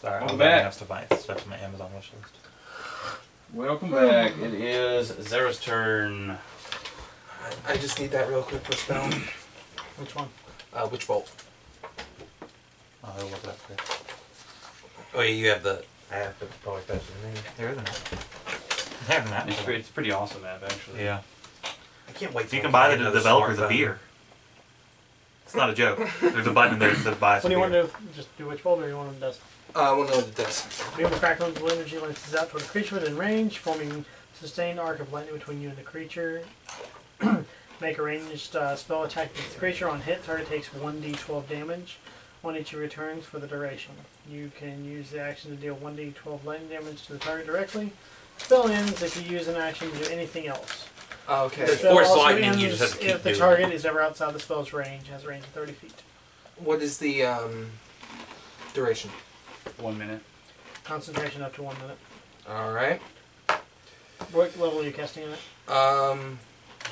Sorry, Welcome I'm back. back. to buy stuff on my Amazon wish list. Welcome back. It is Zera's turn. I just need that real quick for spell. Which one? Uh, witch bolt? Oh, I'll look it up you. Oh yeah, you have the. I have to probably fetch the name. There is an app. They have an app. It's, for pretty, it's pretty awesome app, actually. Yeah. I can't wait. So you can buy I the get another developers a beer. It's not a joke. There's a button there that says buy What some do you want to do? Just do witch bolt or you want to dust? Uh, I want to know what it does. Beam of crackling blue energy lances out toward the creature within range, forming sustained arc of lightning between you and the creature. Make a ranged uh, spell attack against the creature on hit. Target takes 1d12 damage on each of your turns for the duration. You can use the action to deal 1d12 lightning damage to the target directly. Spell ends if you use an action to do anything else. Okay. The The spell force also lightning, you ends just have to keep if the doing target it. is ever outside the spell's range, has a range of 30 feet. What is the um, duration? One minute. Concentration up to one minute. All right. What level are you casting in it? Um.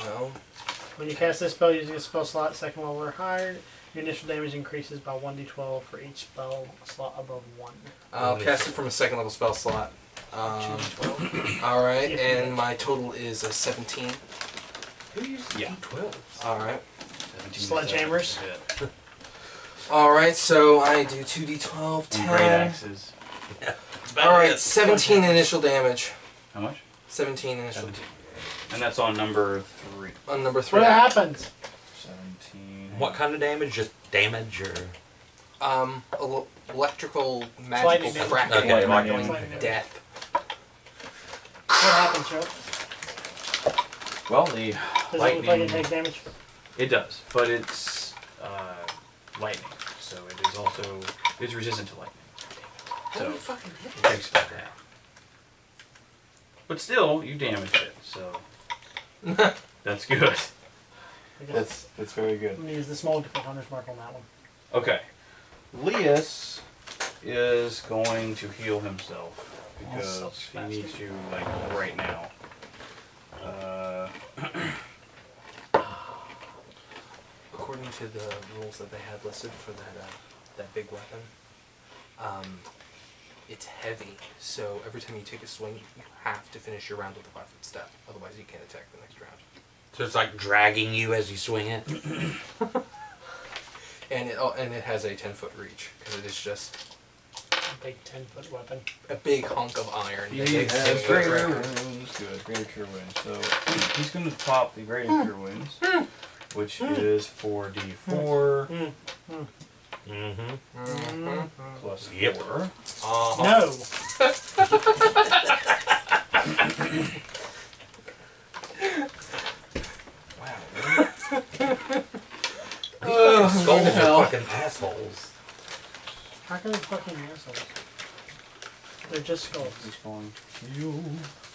Well. When you cast this spell using a spell slot second level or higher, your initial damage increases by 1d12 for each spell slot above 1. I'll cast it from a second level spell slot. Um, all right, and my total is a 17. Who uses Yeah. D12? All right. Sledgehammers? Yeah. All right, so I do 2d12, 10. great axes. All right, 17 initial damage. How much? 17 initial 17. And that's on number three. on number three. What happens? 17. What kind of damage? Just damage or? Um, el- electrical magical Lightning damage. cracking, Okay, and lightning crackling damage. death. What happens, Joe? Well, the Does it look lightning. like it takes damage? It does, but it's uh, lightning, so it is also it's resistant to lightning. So Holy fucking hit. it takes that. But still, you damaged it, so that's good. That's that's very good. I'm going to use the small different hunter's mark on that one. Okay, Leas is going to heal himself because selfish he needs to like right now. Uh, According to the rules that they had listed for that uh, that big weapon, um, it's heavy. So every time you take a swing, you have to finish your round with a five foot step. Otherwise, you can't attack the next round. So it's like dragging you as you swing it. And it oh, and it has a ten foot reach because it is just A big 10 foot weapon. a big hunk of iron. He that has 10 foot greater record. wounds. Good, greater cure wounds. So he's going to pop the greater cure wounds, hmm. which hmm. is 4d4 hmm. Mm-hmm. Mhm. plus Yep. 4. Uh-huh. No! Wow. Oh, Skulls hell. are fucking assholes. How can they fucking assholes? They're just skulls. He's going to heal.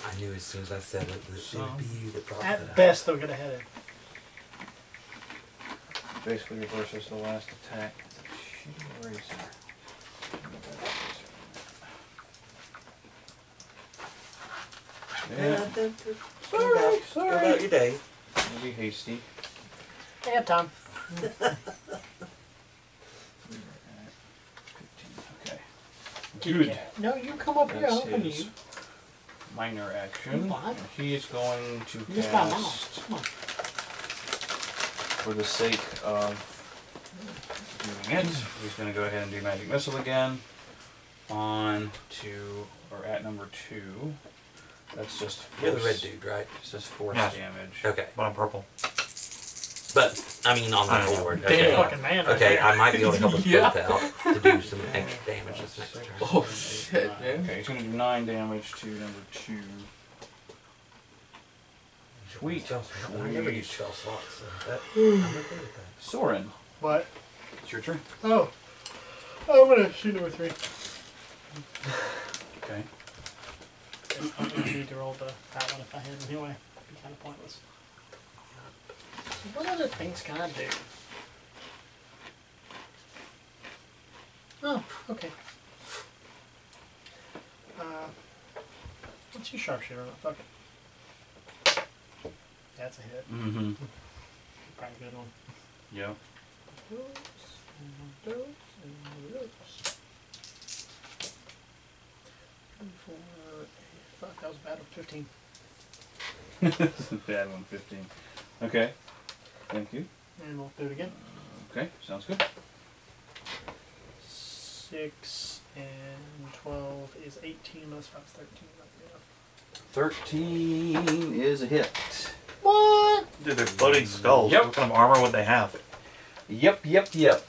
I knew as soon as I said it that it would be you that brought that At best, they'll get ahead of it. Basically reverses the last attack. Shitty eraser. Yeah, Go about, go about your day. maybe hasty. They have time. Okay. Kitty Good. No, you come up here. I'll open you. minor action. What? He is going to You just got mine. cast, Come on. for the sake of doing it, he's going to go ahead and do magic missile again. On to or at number two. That's just You're the red dude, right? It's just force Yes. damage. Okay. But I'm purple. But, I mean, on I the don't know. board. Damn Okay. fucking man. right Okay, there. I might be able to help us Yeah. both out to do some extra damage this next turn. Oh shit, man. Okay, he's going to do nine damage to number two. Sweet. Spell slot. I never Sweet. use spell slots, so that, I'm okay with that. Soran, What? It's your turn. Oh. Oh, I'm gonna shoot number three. Okay. I don't need to roll the, that one if I hit it anyway. It'd be kind of pointless. So what other things can I do? Oh, okay. Uh, let's use sharpshooter. Fuck it. That's a hit. Mm-hmm. Probably a good one. Yep. Those, and those, and those. Fuck, that was a bad. one. Fifteen. Bad one, 15. Okay. Thank you. And we'll do it again. Okay, sounds good. Six and twelve is eighteen. Minus five is thirteen. Not enough. 13 is a hit. What? Dude, they're floating skulls. Yep. What kind of armor would they have? Yep, yep, yep.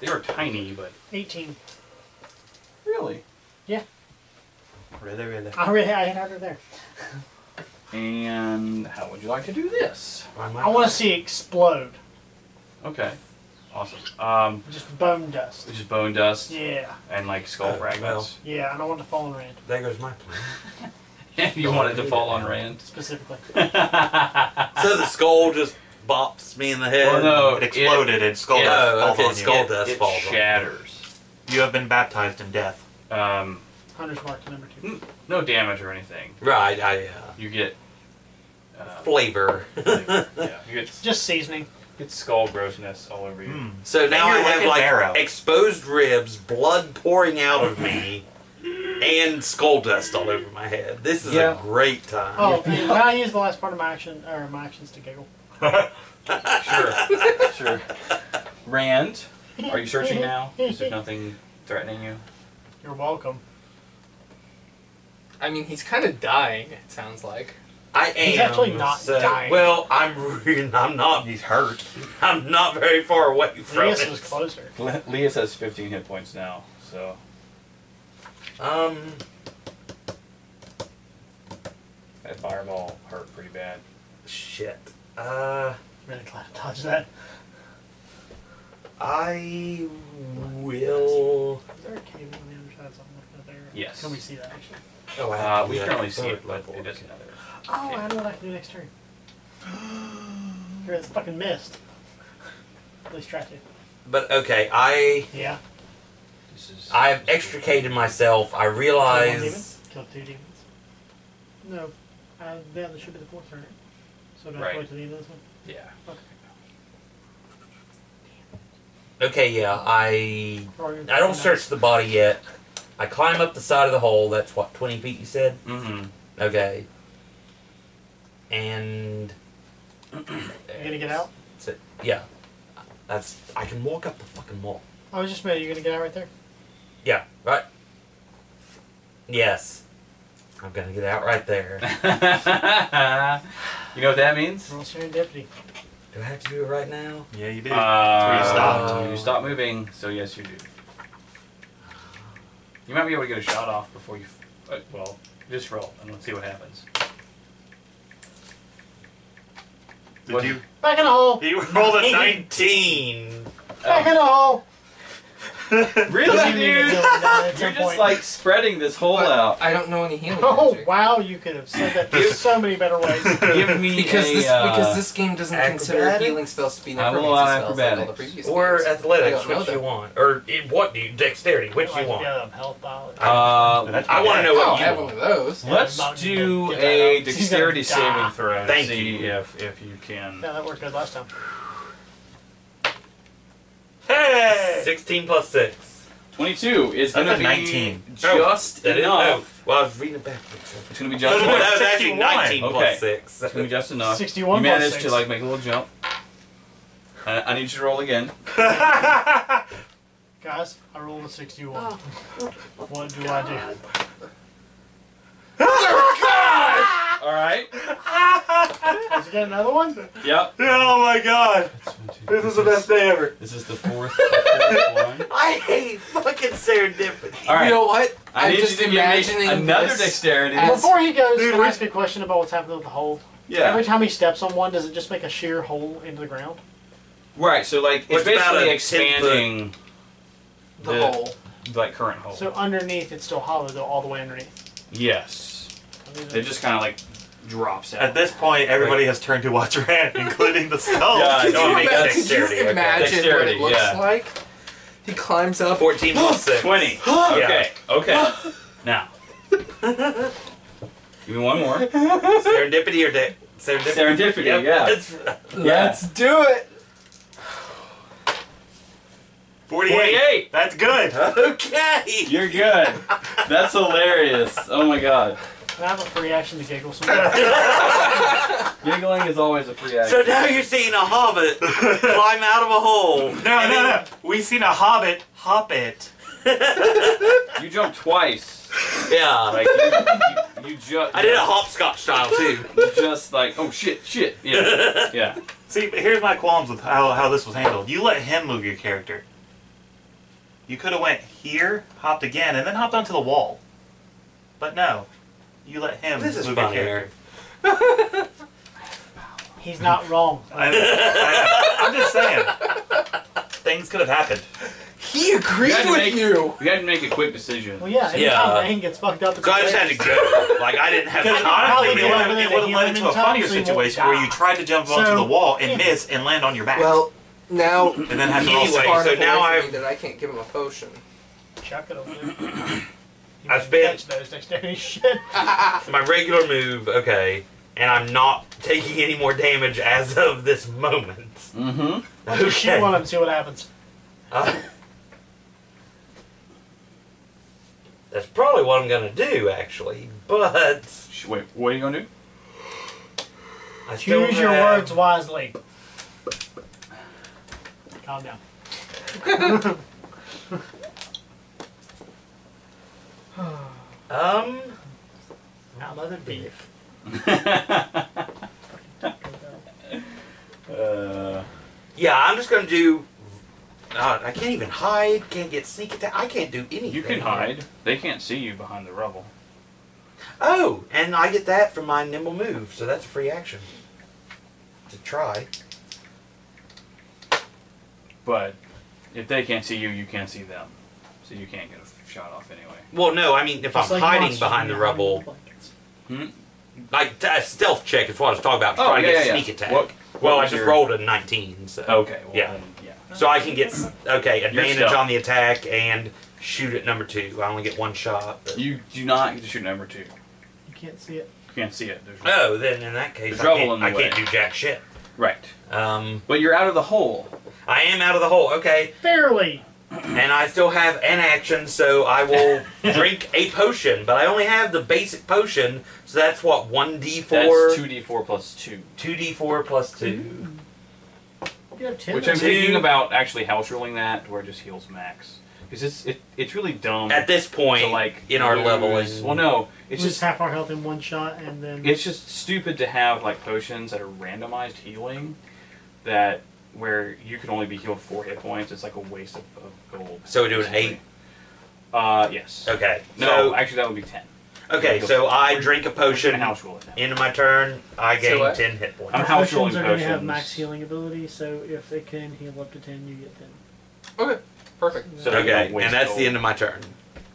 They were tiny, but. Eighteen. Really? Yeah. Really, really. I already I had her there. And how would you like to do this? I want to see it explode. Okay. Awesome. Um, Just bone dust. just bone dust Yeah. and like skull Uh, fragments. Yeah. I don't want to fall on Rand There goes my plan. you wanted to fall on Rand. specifically. So the skull just bops me in the head. Well, no, It exploded and skull Yeah, dust oh, falls okay, on you. skull it, dust it falls on. shatters. You have been baptized in death. Um, Hunter's mark to number two. no damage or anything. Right, I uh, You get. Uh, flavor. yeah, you get, Just seasoning. get skull grossness all over you. Hmm. So now I have like narrow. exposed ribs, blood pouring out of me, and skull dust all over my head. This is Yeah. a great time. Oh, can I use the last part of my action or my actions to giggle? Sure, sure. Rand, are you searching now? Is there nothing threatening you? You're welcome. I mean, he's kind of dying. It sounds like. I am. He's actually not so- dying. Well, I'm. re- I'm not. He's hurt. I'm not very far away from Leas it. was closer. Le- Leah has 15 hit points now, so Um. that fireball hurt pretty bad. Shit. Uh. Really glad to dodge that. I will. Is there a cave on the other side? Something like that there. Yes. Can we see that actually? Oh, I Uh, have we do can that only see it, but level. it doesn't matter. Oh, I know what I can do next turn. You're fucking missed. At least try to. But okay, I Yeah. This is. I've extricated myself. I Kill one demon. realize. Kill two demons. No. Uh, yeah, this should be the fourth turn. So do I Right. go to the end of this one? Yeah. Okay. Okay, yeah, I Or- I don't search the body yet. I climb up the side of the hole. That's what twenty feet. You said. Mm-hmm. Okay. And You gonna get out? so, yeah, that's I can walk up the fucking wall. I was just mad. You gonna get out right there? Yeah, right. Yes, I'm gonna get out right there. you know what that means? Roll serendipity. Do I have to do it right now? Yeah, you do. Uh, you stopped. You stop moving, so yes, you do. You might be able to get a shot off before you. F- uh, well, just roll and let's see what happens. Did what- you? Back in the hole. He rolled a 19. Nineteen. Back in the hole. Really, You need to dude? do it now at You're just point. like spreading this hole But out. I don't know any healing Oh magic. wow! You could have said that in so many better ways. Give me Because a, this uh, because this game doesn't consider acrobatics? healing spells to be I will necromancy allow spells like all the acrobatics. previous Or games. I athletics, don't know which you that. want, or eh, what do you dexterity, which you want. Yeah, health knowledge. Uh, I want to know Oh, I what you have want. one of those. let's do gonna get that a dexterity saving throw to Thank see you. if if you can. Yeah, that worked good last time. Hey! Sixteen plus six. Twenty-two is That's gonna be 19. just oh, That is enough. oh, well, I was reading it backwards. It's gonna be Oh, just that enough. was actually nineteen Okay. plus six. It's gonna be just enough. 61 You managed six. to like make a little jump. I, I need you to roll again. Guys, I rolled a 61. what do I do? All right. Did you get another one? Yep. oh my god! This is the best day ever. This is the fourth, the fourth one. I hate fucking serendipity. All right. You know what? I I'm need just you to give imagining me another this dexterity. as- Before he goes, Dude, can I we- ask a question about what's happening with the hole? Yeah. Every time he steps on one, does it just make a sheer hole into the ground? Right. So like it's What's about basically a expanding the the- hole. like current hole. So underneath, it's still hollow, though, all the way underneath. yes. It just kind of like drops out. At this point, everybody has turned to watch Rand, including the skull. Yeah, I Could know, you, make ima- that could you dexterity, okay. imagine what it looks yeah. like? He climbs up. Fourteen plus six. Twenty. Okay. Okay. Now. Give me one more. Serendipity or de- serendipity? Serendipity, Yep. yeah. It's- Let's do it. 48. 48. That's good. okay. You're good. That's hilarious. Oh my god. Can I have a free action to giggle somewhere? Giggling is always a free So now you're seeing a hobbit climb out of a hole. No, no, no. We've seen a hobbit hop it. You jumped twice. Yeah. Like you, you, you just. I did a hopscotch style too. Just like oh shit shit yeah yeah. See, here's my qualms with how, how this was handled. You let him move your character. You could have went here, hopped again, and then hopped onto the wall. But no, you let him This is move funny, your Eric. He's not wrong. I, I, I'm just saying, things could have happened. He agreed You had to with make- you. We had to make a quick decision. Well, yeah. Anytime Yeah. Rain gets fucked up, it's So I just had to go. Like I didn't have Because time. honestly, it would've- it would have led into a funnier so he won't situation where you die. tried to jump onto So- the wall and miss and land on your back. Well, now and then have to roll Anyway, far so enough now away from I've- me that I can't give him a potion. Chuck it over there. You I spent- those dexterity my regular move, okay, and I'm not taking any more damage as of this moment. Mm-hmm. I'll just shoot one of them, see what happens. Uh, that's probably what I'm gonna do, actually. But Wait, what are you gonna do? I still Choose your have- words wisely. Calm down. Um, not Mother beef. uh, Yeah, I'm just gonna do. Uh, I can't even hide. Can't get sneak attack. I can't do anything. you can hide. They can't see you behind the rubble. Oh, and I get that from my nimble move, so that's a free action. To try. But if they can't see you, you can't see them. So you can't get a shot off anyway. Well, no, I mean if Just I'm like hiding monsters behind the you're hiding rubble, blankets. Hmm? like a stealth check is what I was talking about. Oh, trying to get yeah, yeah. sneak attack. What- well, what I was just your- rolled a 19, so Okay. Well, Yeah. Then, yeah. so I can get s- okay advantage stealth. on the attack and shoot at number two. I only get one shot. But... You do not get to shoot number two. You can't see it. You can't see it. There's Oh, then in that case, There's I rubble can't, in the I can't way. do jack shit. Right. Um, But you're out of the hole. I am out of the hole. Okay, Barely. And I still have an action, so I will drink a potion. But I only have the basic potion, so that's what one d That's four, two d four plus two. two d four plus two. You have ten. Which I'm Two. thinking about actually house ruling that where it just heals max. Because it's it, it's really dumb At this point, to like in our lose- leveling, Well, no, it's just half our health in one shot, and then it's just stupid to have like potions that are randomized healing that where you can only be healed four hit points. It's like a waste of, of gold. So we're doing eight? Uh, yes. okay. No, So actually that would be ten. okay, so I drink a We're gonna potion. house rule it now. Into my turn, I gain what? ten hit points. I'm house potions rolling are going to have potions. max healing ability, so if it can heal up to ten, you get ten. Okay, perfect. So you Okay, don't waste and that's gold the end of my turn.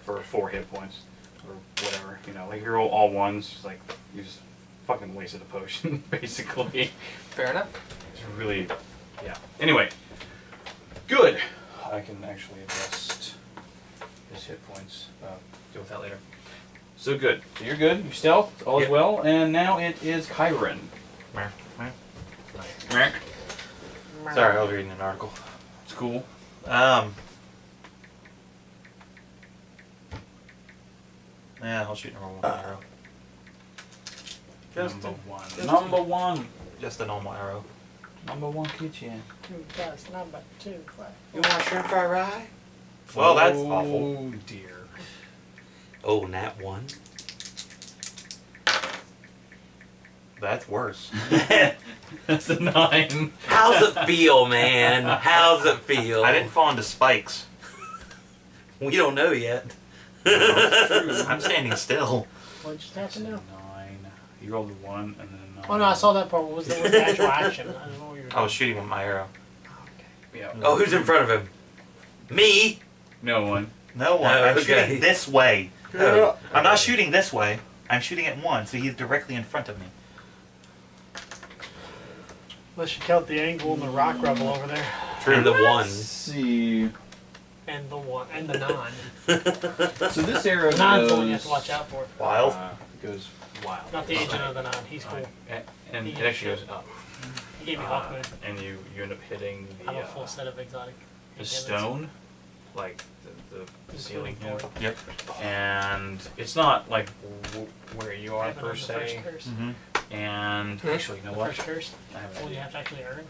for four hit points or whatever. You know, like you roll all ones, like you just fucking wasted a potion basically. Fair enough. It's really, yeah. Anyway, good. I can actually adjust his hit points. Uh, deal with that later. So good. So you're good. You stealth. All is well. And now it is Kairon. Sorry, I was reading an article. It's cool. Um. Yeah, I'll shoot number one arrow. Just Number a, one. just Number one. just a normal arrow. Number one kitchen. Two plus number two. Five. You want shrimp fried rye? Well, that's oh, awful. dear. Oh, nat one. That's worse. That's a nine. How's it feel, man? How's it feel? I didn't fall into spikes. We don't know yet. I'm standing still. What just That's a happened now? Nine. You rolled a one and then a. Oh no, I saw that part. What was the, what was the actual action? I don't know what you were I was shooting with my arrow. Yeah. Oh, who's in front of him? Me? No one. No one. Oh, I'm okay. shooting this way. Oh. I'm not shooting this way. I'm shooting at one, so he's directly in front of me. Unless you count the angle and the rock rubble over there. And the one. Let's see. And the one and the nine. So this arrow The nine's the one you have to watch out for. Wild. Uh, goes wild. Not the agent of the nine. He's cool. And, and He it actually goes up. He gave me Uh, hawk moon. and you, you end up hitting I the, have a full uh, set of exotic. the enchantments. stone. like the, the ceiling here, Yep. and it's not like w- where you are Yeah, but per on the first se. curse. Mm-hmm. And actually, you know The what? first curse, I have the an one you idea. have to actually earn.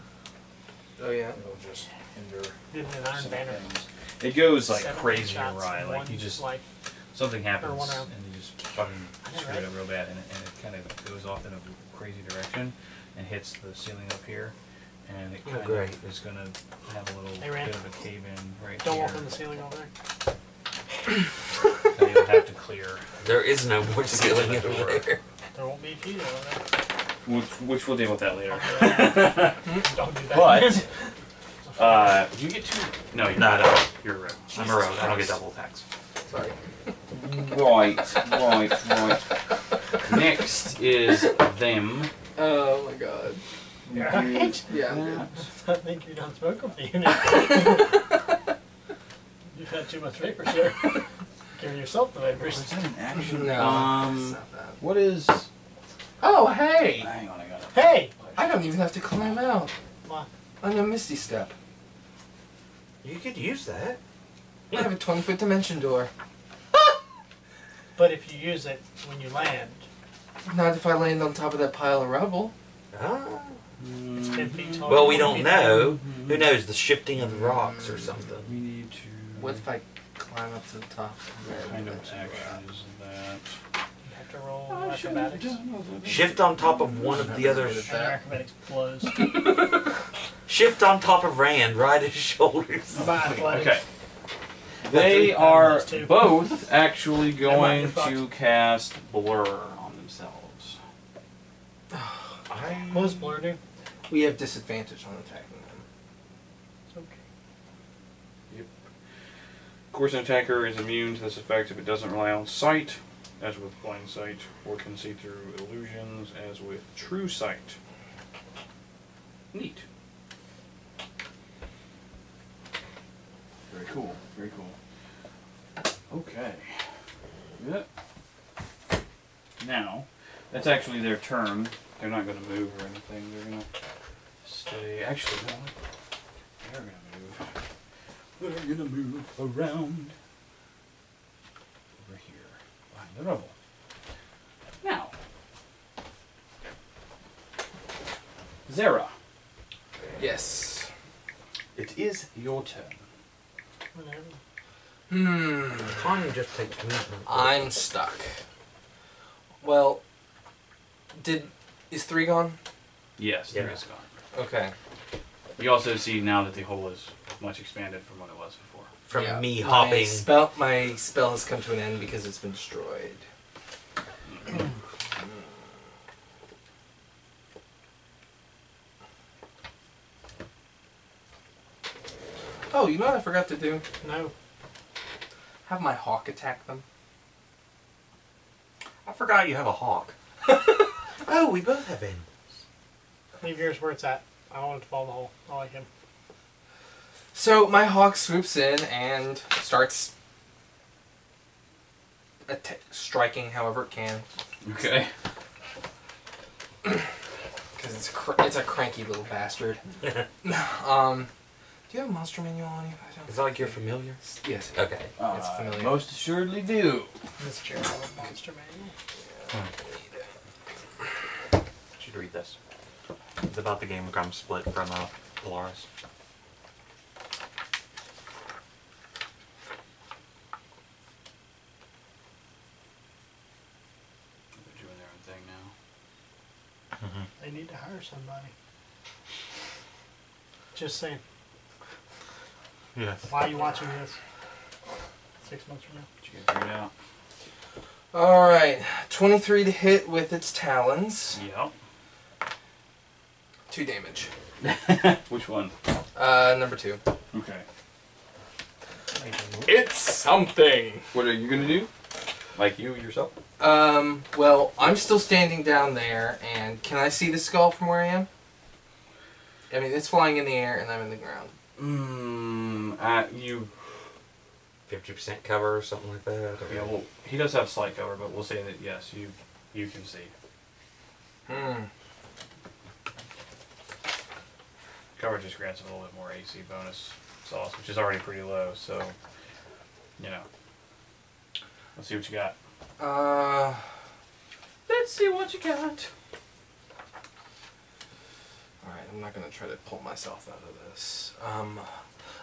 Oh yeah. It'll just hinder Didn't an iron some banner. things. It goes like Seven crazy shots, awry. Like one you just life. something happens one round. and you just fucking I know, screw right? it up real bad, and it, and it kind of goes off in a crazy direction and hits the ceiling up here, and it Oh, kind great. of is gonna have a little Hey, Rand. bit of a cave in right Don't here. walk on the ceiling over there. that you'll have to clear. There is no more ceiling over there. There won't be a feet over there. Which, which we'll deal with that later. Don't do that. But uh, you get two. No, you're No, not. no. You're a rogue. I'm a rogue. I don't get double attacks. Sorry. Right, right, right. Next is them. Oh my god. Right? Yeah. I think you're done smoking for you. You've had too much vapor, sir. Give yourself the vapors. that an action? No. Um, it's not that. what is? Oh hey! Hang on, I got it. Hey! I don't even have to climb out. What? On a misty step. You could use that. I have a 20 foot dimension door. But if you use it when you land, Not if I land on top of that pile of rubble. Ah. it's 10 feet tall. Well, we don't feet know. Who knows? The shifting of the rocks or something. We need to. What if I climb up to the top? What kind of action is that? You have to roll acrobatics. Shift on top of one of the other. And your acrobatics blows. Shift on top of Rand, right his shoulders. By athletics. Okay. They are both actually going to cast blur on themselves. What does Blur do? We have disadvantage on attacking them. It's okay. Of course, an attacker is immune to this effect if it doesn't rely on sight, as with blind sight, or can see through illusions, as with true sight. Neat. Very cool. Very cool. Okay. Yep. Now, that's actually their turn. They're not going to move or anything. They're going to stay. Actually, no. They're going to move. They're gonna move around over here behind the rubble. Now, Zera, Yes. it is your turn. Whatever. Hmm. Tanya just takes movement. I'm stuck. Well, did. Is three gone? Yes, there Yeah. is gone. Okay. You also see now that the hole is much expanded from what it was before. From Yeah. me My hopping. spell, my spell has come to an end because it's been destroyed. oh, you know what I forgot to do? No. Have my hawk attack them. I forgot you have a hawk. oh, we both have in. Leave yours where it's at. I don't want it to fall in the hole. I like him. So my hawk swoops in and starts atta- striking however it can Okay. because it's cr- it's a cranky little bastard. um, do you have a monster manual on you? I don't Is that like you're familiar? Yes. Okay. It's uh, familiar. most assuredly do. This chair have a monster manual. Hmm. Should read this. It's about the Game of Grumps split from uh, Polaris. They're doing their own thing now. Mm-hmm. They need to hire somebody. Just saying. Yes. Why are you watching this? Six months from now. Did you get figured out? All right, twenty-three to hit with its talons, Yep. two damage. Which one? Uh, number two. Okay. It's something. What are you gonna do? Like you yourself? Um, well, I'm still standing down there, and can I see the skull from where I am? I mean, it's flying in the air, and I'm in the ground. Mmm. Uh, you. 50% cover or something like that. Yeah. Well, he does have slight cover, but we'll say that yes, you you can see. Hmm. Cover just grants a little bit more AC bonus sauce, which is already pretty low. So You know. Let's see what you got. Uh, let's see what you got. Alright, I'm not gonna try to pull myself out of this. Um,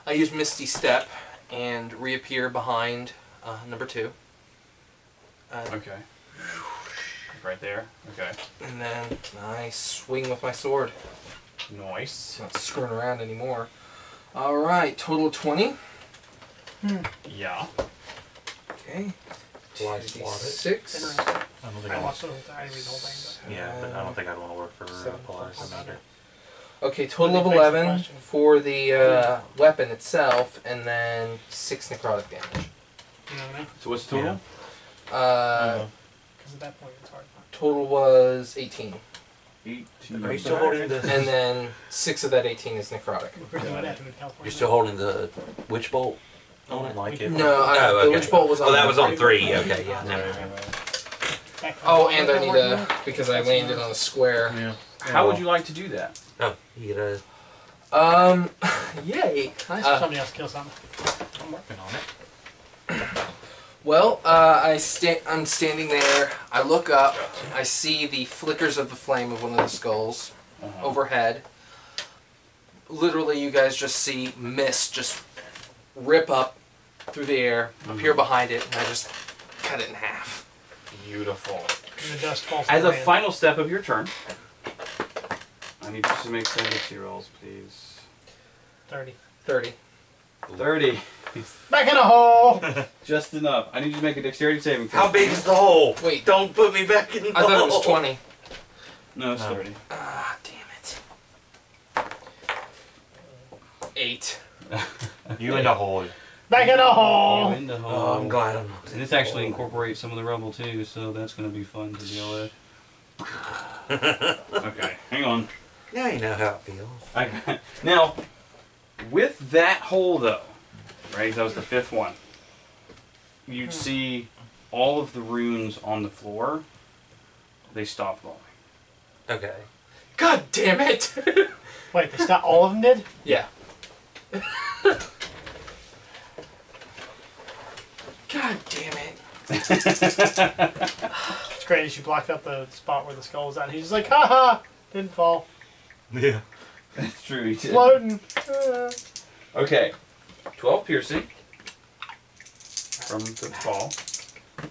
I use Misty Step and reappear behind uh, number two. Uh, Okay. Right there. Okay. and then I swing with my sword. Nice. Not screwing around anymore. Alright, total of 20. Yeah. Okay. Why? Six. I don't think I I watched the whole thing. I didn't read the whole thing, Yeah, but I don't think I'd want to work for Seven Polaris plus. either. Okay, total of What makes 11 for the uh, weapon itself, and then 6 necrotic damage. you know what I mean? So what's the total? Uh, Because at that point it's hard. Total was 18. Eighteen. Are you still holding the? And then 6 of that 18 is necrotic. We're doing that in California. You're still holding the witch bolt I don't like it. No, I, Oh, the okay. witch bolt was on Oh, that was on three. three. Okay, yeah. Right, never right, mind. Right. Back when Oh, and I need a. Because I landed on a square. Yeah. How would you like to do that? Oh, you get a. Um, yay. Nice Uh, somebody else to kill something. I'm working on it. Well, uh, I sta- I'm standing there. I look up. I see the flickers of the flame of one of the skulls Uh-huh. overhead. Literally, you guys just see mist just rip up through the air, appear behind it, and I just cut it in half. Beautiful. And the dust falls As to a land. final step of your turn, I need you to make some dexterity rolls, please. 30. 30. Thirty. Back in a hole! Just enough. I need you to make a dexterity saving throw. How big is the hole? Wait. Don't put me back in the I thought it was 20. No, it's No. thirty. Ah, damn it. 8. You in the hole. Back in a Oh, hole! in the Oh. I'm glad I'm not. And this actually incorporates some of the rubble too, so that's going to be fun to deal with. okay, hang on. Now you know how it feels. I, now, with that hole though, right? That was the fifth one. You'd hmm. see all of the runes on the floor. They stop glowing. Okay. God damn it! Wait, they stopped all of them did? yeah. God damn it. It's great that you blocked out the spot where the skull was at. He's just like, ha ha, Didn't fall. Yeah. That's true. He did. Floating. Uh, Okay, twelve piercing from the fall,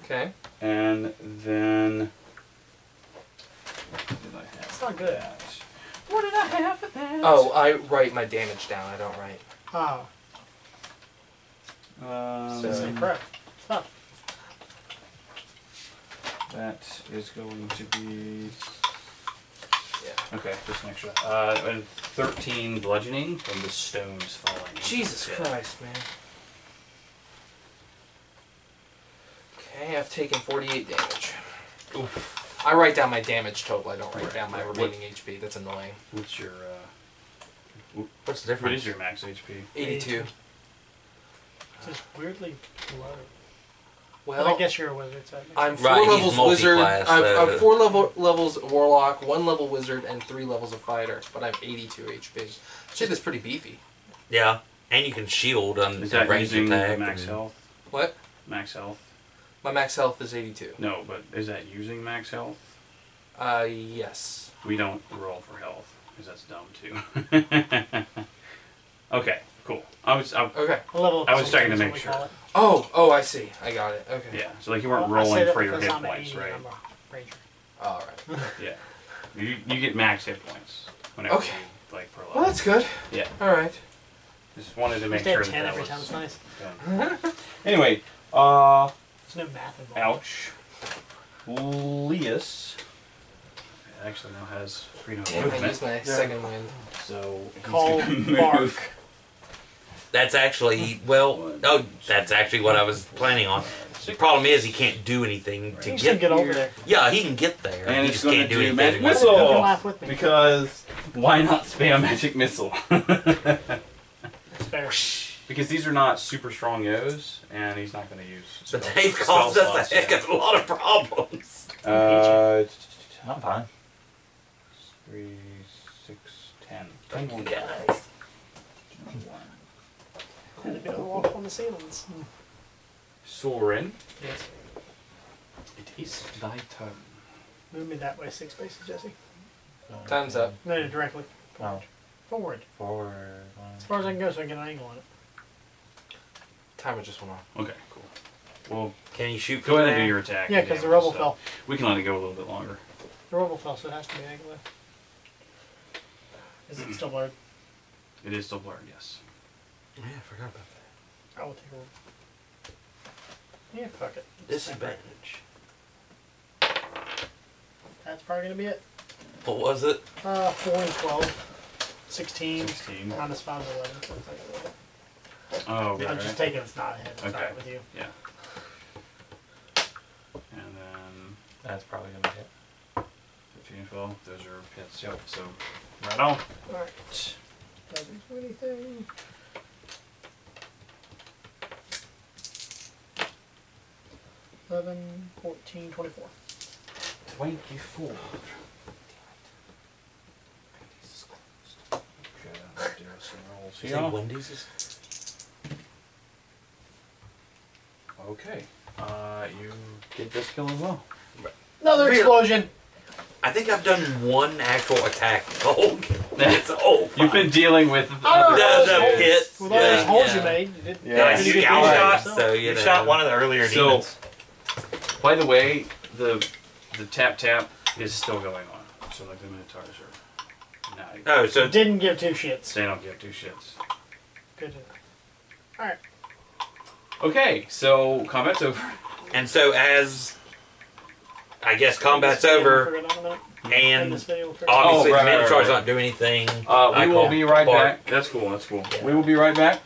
Okay. and then. What did I have? It's not good. that? What did I have for that? Oh, I write my damage down. I don't write. oh, Um, it's So- incorrect. That is going to be Yeah. okay. Just make sure. Uh, and thirteen bludgeoning from the stones falling. Jesus the. Christ, man. Okay, I've taken 48 damage. Oof. I write down my damage total. I don't write down my remaining HP. That's annoying. What's your uh, What's the difference? is your max HP? 82. Just weirdly low. Well, but I guess you're a wizard, so I'm four Right, levels wizard. I've, so- I've four level levels warlock, one level wizard, and three levels of fighter. But I'm 82 HP. Shit, that's pretty beefy. Yeah, and you can shield on Is that range using the attack. max and- health? What? Max health? My max health is 82. No, but is that using max health? Uh, yes. We don't roll for health because that's dumb too. okay, cool. I was, I, Okay. Level I was checking to make sure. Oh, oh, I see. I got it. Okay. yeah. So like you weren't Well, rolling for your hit I'm points, right? I'm a ranger. All right. Yeah. You, you get max hit points whenever Okay. you like per level. Well, that's good. Yeah. All right. Just wanted to make sure at that 10 that every was time. It's nice. done. anyway, uh, There's no math involved. ouch. Leus actually now has freedom of Damn, I movement, used my second wind. so he's Cold gonna move. bark. That's actually well. Oh, that's actually what I was planning on. The problem is he can't do anything to You get. should get over there. Yeah, he can get there. And he it's just gonna can't do do anything. magic with- missile. Laugh with me. Because why not spam magic missile? It's fair. because these are not super strong O's, and he's not going to use. But spell- they've spell caused us slots a heck yet. of a lot of problems. Uh, I'm fine. three, six, ten. Thank Ten you more. guys. Had a bit of a walk on the ceilings. Soran, Yes. it is thy turn. Move me that way six spaces, Jesse. Time's up. No, no, directly. Oh, Forward. forward. As far as I can go so I can get an angle on it. Timer just went off. Okay, cool. Well, Can you shoot go from ahead and there? do your attack. Yeah, because the damage rubble fell. We can let it go a little bit longer. The rubble fell, so it has to be angle Is it still blurred? It is still blurred, yes. Yeah, I forgot about that. I will take a. Yeah, fuck it. Disadvantage. That's probably gonna be it. What was it? Uh, 4 and 12. 16. 16. Minus 5 is 11. So it's like a little- Oh, right, I'm just taking it's not ahead. It's Okay. not with you. Yeah. And then That's probably gonna hit. 15 and 12, those are hits. Yep, so right on. Alright. Doesn't do anything. Eleven, fourteen, twenty-four. 24. Okay, let's do some rolls You here. say Wendy's is Okay. Uh, you get this kill as well. Another Real- explosion! I think I've done one actual attack. Oh, that's oh. You've been dealing with. I don't the, know. the holes- With all those yeah, holes yeah. you made, you did. Yeah, Yeah, did you get shot, these shot, yourself? so you, You know. shot one of the earlier So- demons. By the way, the the tap tap is still going on. So like the minotaurs are now. Oh, so Didn't give two shits. They don't give two shits. Good. Alright. Okay, so combat's over. and so as I guess combat's This video we'll over, figure it out in a minute. In and this video, we'll figure it out. obviously Oh, right, the right, Minotaur's right. not doing anything. Uh, I we will call be right Bart. back. That's cool. That's cool. We will be right back.